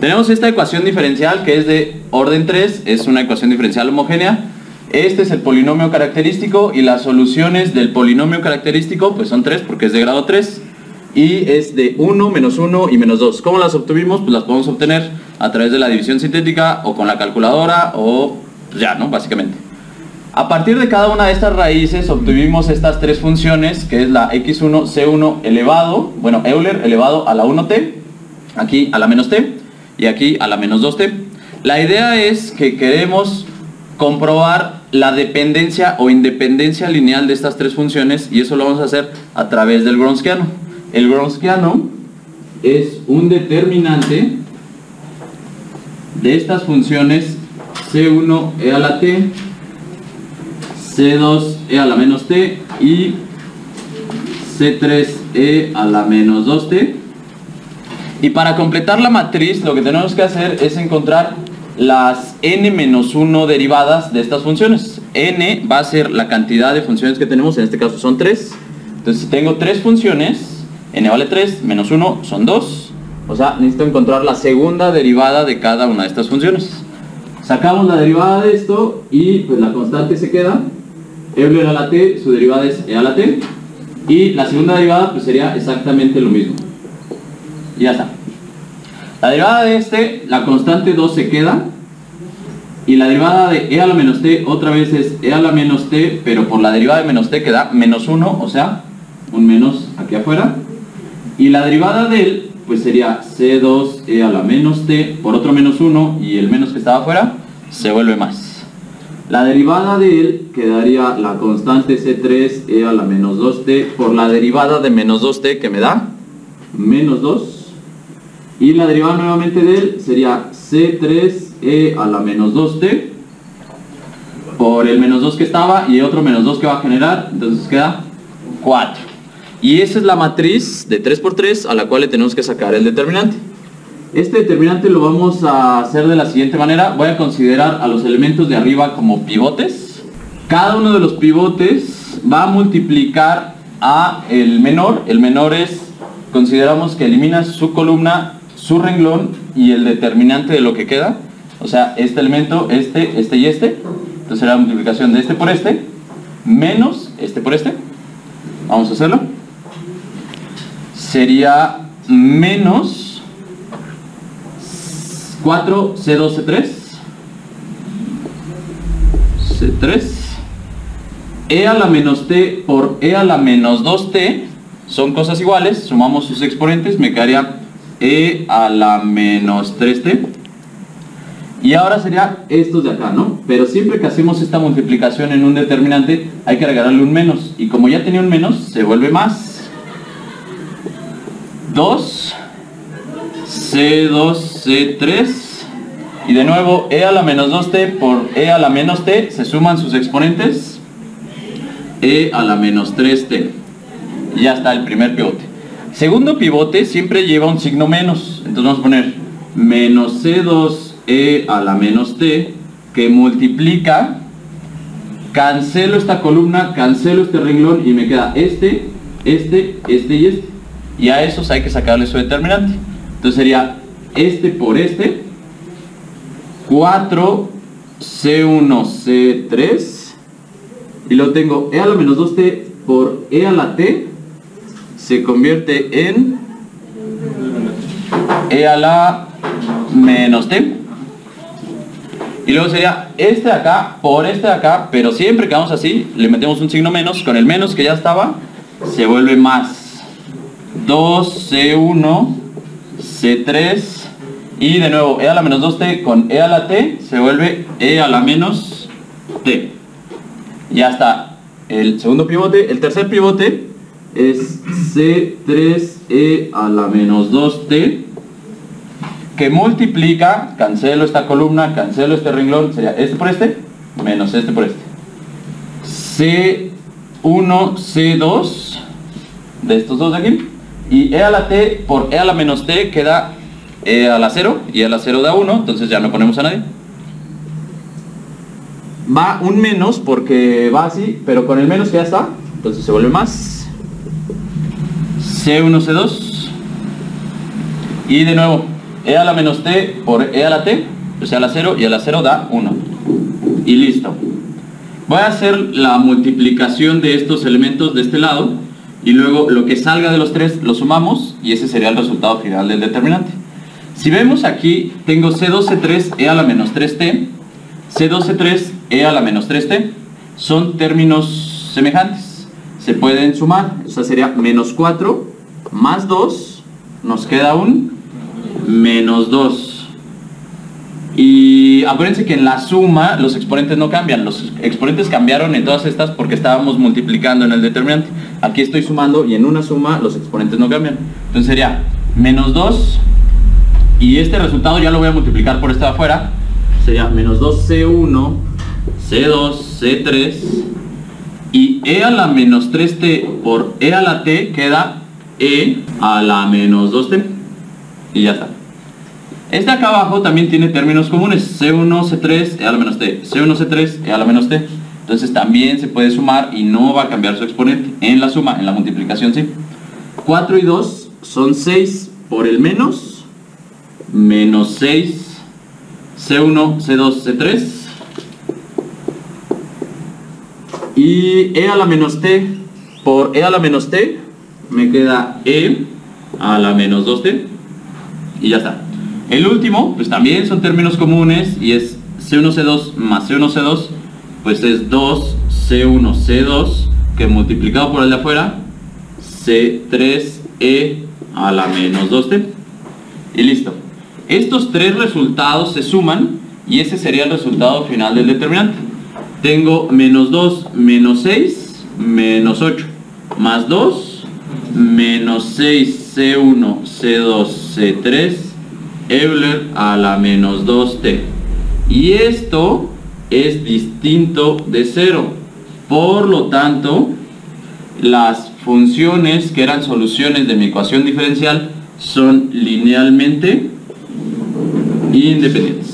Tenemos esta ecuación diferencial que es de orden 3, es una ecuación diferencial homogénea. Este es el polinomio característico y las soluciones del polinomio característico pues son 3 porque es de grado 3 y es de 1, menos 1 y menos 2. ¿Cómo las obtuvimos? Pues las podemos obtener a través de la división sintética o con la calculadora o ya, ¿no? Básicamente. A partir de cada una de estas raíces obtuvimos estas tres funciones, que es la x1, c1 elevado, bueno, Euler elevado a la 1t, aquí a la menos t, y aquí a la menos 2t. La idea es que queremos comprobar la dependencia o independencia lineal de estas tres funciones, y eso lo vamos a hacer a través del Gronskiano. El Gronskiano es un determinante de estas funciones c1 e a la t, C2e a la menos t y C3e a la menos 2t. Y para completar la matriz lo que tenemos que hacer es encontrar las n-1 derivadas de estas funciones. n va a ser la cantidad de funciones que tenemos, en este caso son 3. Entonces si tengo 3 funciones, n vale 3, menos 1 son 2. O sea, necesito encontrar la segunda derivada de cada una de estas funciones. Sacamos la derivada de esto y pues la constante se queda Euler a la t, su derivada es e a la t. Y la segunda derivada pues sería exactamente lo mismo. Y ya está. La derivada de este, la constante 2 se queda. Y la derivada de e a la menos t otra vez es e a la menos t, pero por la derivada de menos t queda menos 1, o sea, un menos aquí afuera. Y la derivada de él, pues sería c2 e a la menos t por otro menos 1 y el menos que estaba afuera se vuelve más. La derivada de él quedaría la constante C3 e a la menos 2t por la derivada de menos 2t que me da menos 2. Y la derivada nuevamente de él sería C3 e a la menos 2t por el menos 2 que estaba y otro menos 2 que va a generar, entonces queda 4. Y esa es la matriz de 3 por 3 a la cual le tenemos que sacar el determinante. Este determinante lo vamos a hacer de la siguiente manera. Voy a considerar a los elementos de arriba como pivotes. Cada uno de los pivotes va a multiplicar a el menor. El menor es, consideramos que elimina su columna, su renglón y el determinante de lo que queda. O sea, este elemento, este, este y este. Entonces será multiplicación de este por este, menos este por este. Vamos a hacerlo. Sería menos 4, C2, C3. C3. E a la menos T por E a la menos 2T son cosas iguales. Sumamos sus exponentes. Me quedaría E a la menos 3T. Y ahora sería estos de acá, ¿no? Pero siempre que hacemos esta multiplicación en un determinante hay que agregarle un menos. Y como ya tenía un menos, se vuelve más. 2 C2, C3 y de nuevo e a la menos 2t por e a la menos t se suman sus exponentes e a la menos 3t y ya está el primer pivote segundo pivote siempre lleva un signo menos. Entonces vamos a poner menos c2 e a la menos t que multiplica cancelo esta columna cancelo este renglón y me queda este este, este y este. Y a esos hay que sacarle su determinante. Entonces sería este por este, 4 C1 C3 y lo tengo E a la menos 2T por E a la T se convierte en E a la menos T y luego sería este de acá por este de acá pero siempre que vamos así le metemos un signo menos con el menos que ya estaba se vuelve más 2C1 C3 y de nuevo E a la menos 2T con E a la T se vuelve E a la menos T. Ya está el segundo pivote. El tercer pivote es C3E a la menos 2T que multiplica, cancelo esta columna, cancelo este renglón, sería este por este, menos este por este. C1, C2 de estos dos de aquí y e a la t por e a la menos t queda e a la 0 y e a la 0 da 1, entonces ya no ponemos a nadie. Va un menos porque va así, pero con el menos ya está, entonces se vuelve más. C1, C2. Y de nuevo, e a la menos t por e a la t, o sea, a la 0 y a la 0 da 1. Y listo. Voy a hacer la multiplicación de estos elementos de este lado y luego lo que salga de los tres lo sumamos y ese sería el resultado final del determinante. Si vemos aquí, tengo C2C3 e a la menos 3t, C2C3 e a la menos 3t, son términos semejantes. Se pueden sumar, o sea, sería menos 4 más 2, nos queda un menos 2. Y acuérdense que en la suma los exponentes no cambian, los exponentes cambiaron en todas estas porque estábamos multiplicando en el determinante. Aquí estoy sumando y en una suma los exponentes no cambian. Entonces sería menos 2 y este resultado ya lo voy a multiplicar por este de afuera. Sería menos 2C1, C2, C3 y E a la menos 3T por E a la T queda E a la menos 2T. Y ya está. Este acá abajo también tiene términos comunes, C1, C3, E a la menos T, C1, C3, E a la menos T. Entonces también se puede sumar y no va a cambiar su exponente en la suma, en la multiplicación sí. 4 y 2 son 6 por el menos, menos 6, C1, C2, C3. Y E a la menos T por E a la menos T me queda E a la menos 2T y ya está. El último, pues también son términos comunes y es C1C2 más C1C2, pues es 2C1C2 que multiplicado por el de afuera, C3E a la menos 2T. Y listo. Estos tres resultados se suman y ese sería el resultado final del determinante. Tengo menos 2 menos 6 menos 8 más 2 menos 6 C1 C2 C3 Euler a la menos 2t. Y esto es distinto de 0. Por lo tanto, las funciones que eran soluciones de mi ecuación diferencial son linealmente independientes.